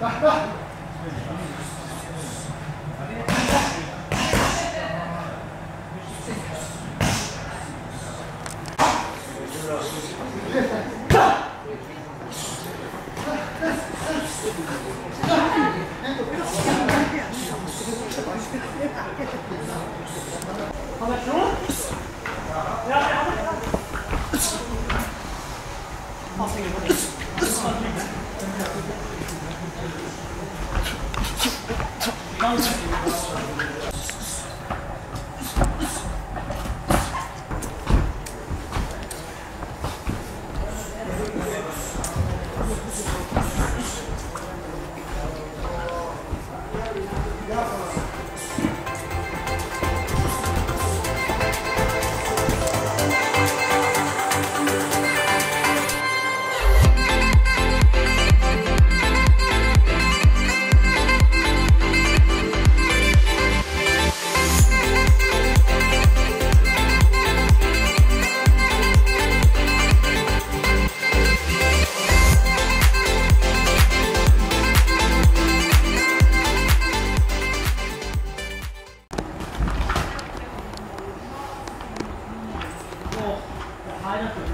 来 来 Ja,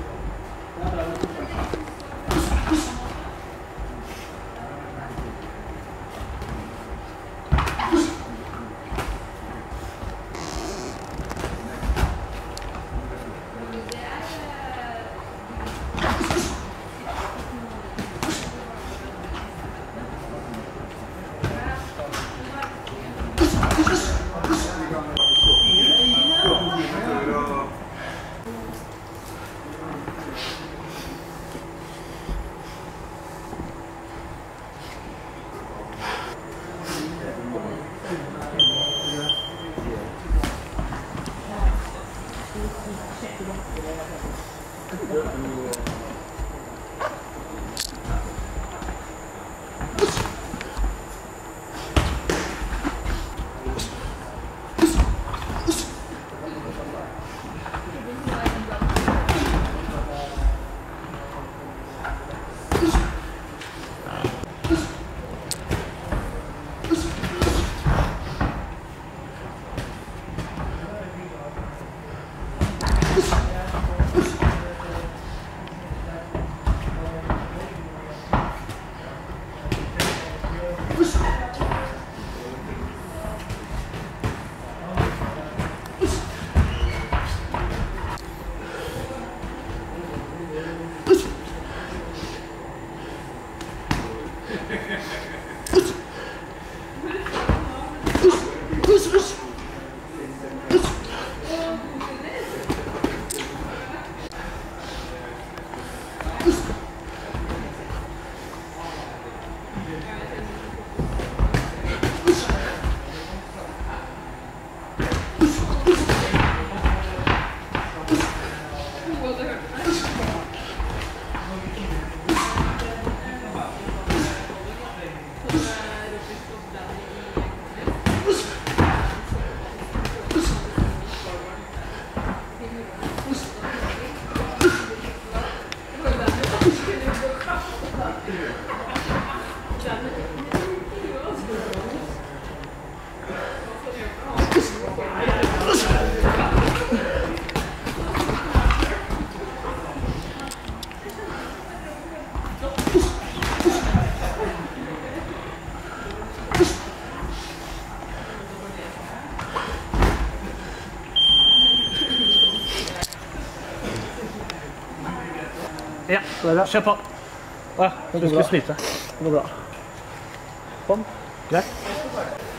Kjør på. Å ja, du skulle snyte. Det går bra. Sånn. Greit.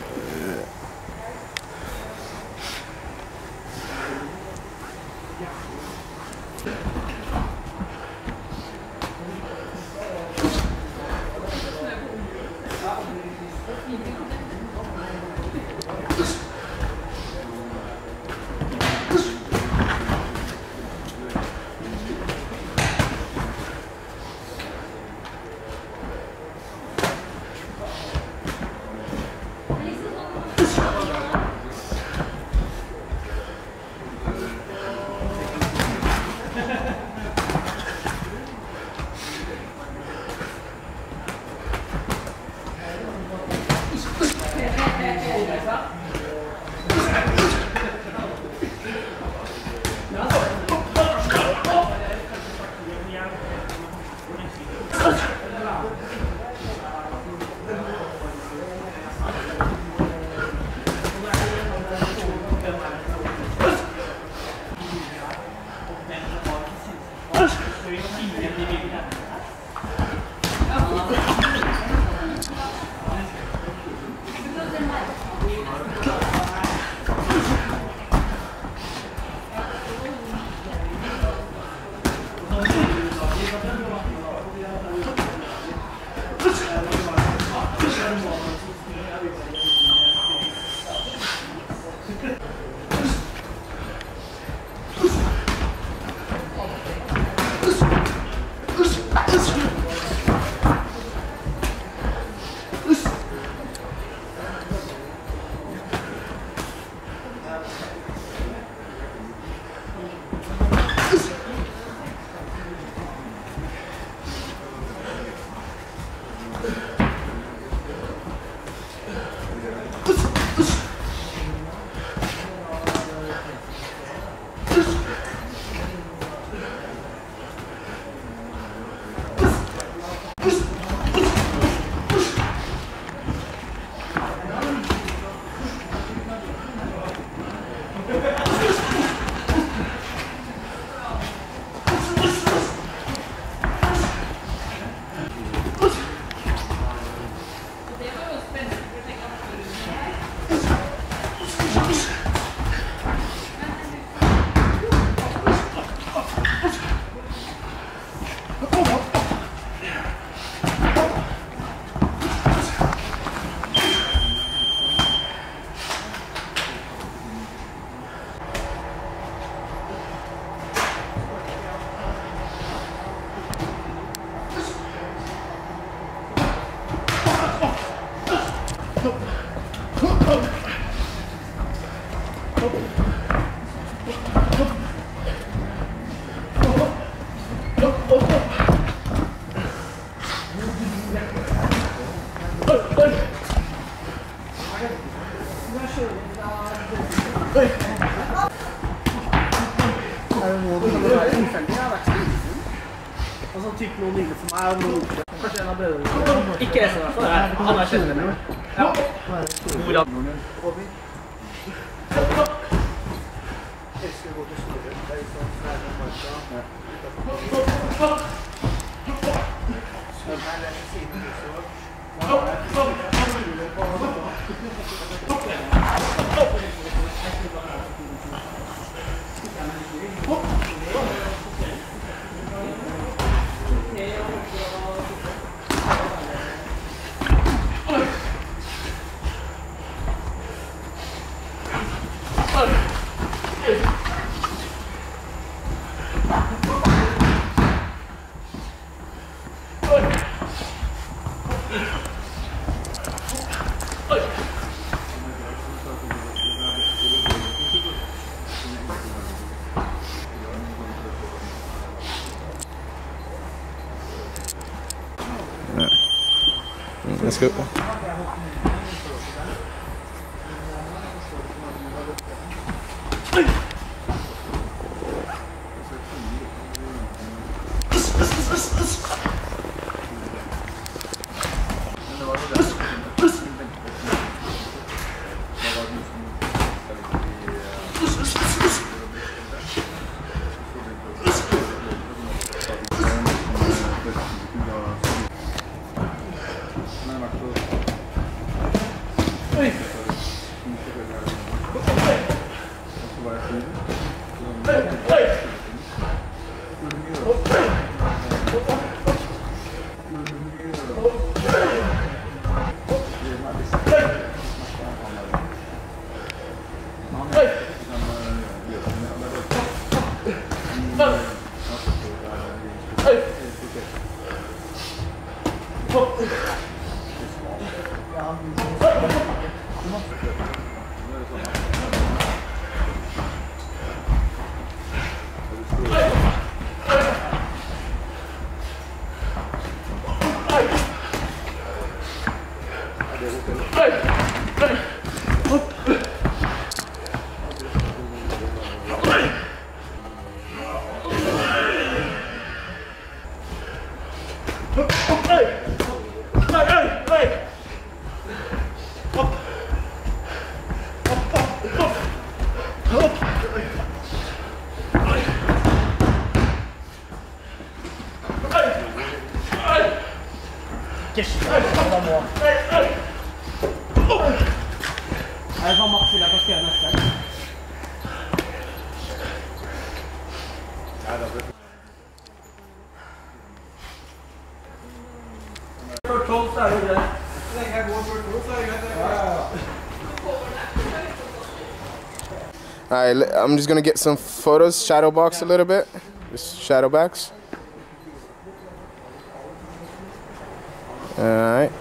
Kanskje en av brødrene. Ikke resten, i hvert fall. Han er kjennebroren. Ja. Olav. Elsker å gå til Snorre. Det er litt sånn nærme marka. Snorre er den siden huset vårt. Man er mulig på å Let's go. Hey. Yeah. Greit. All right, I'm just gonna get some photos, shadow box a little bit. Just shadow box. All right.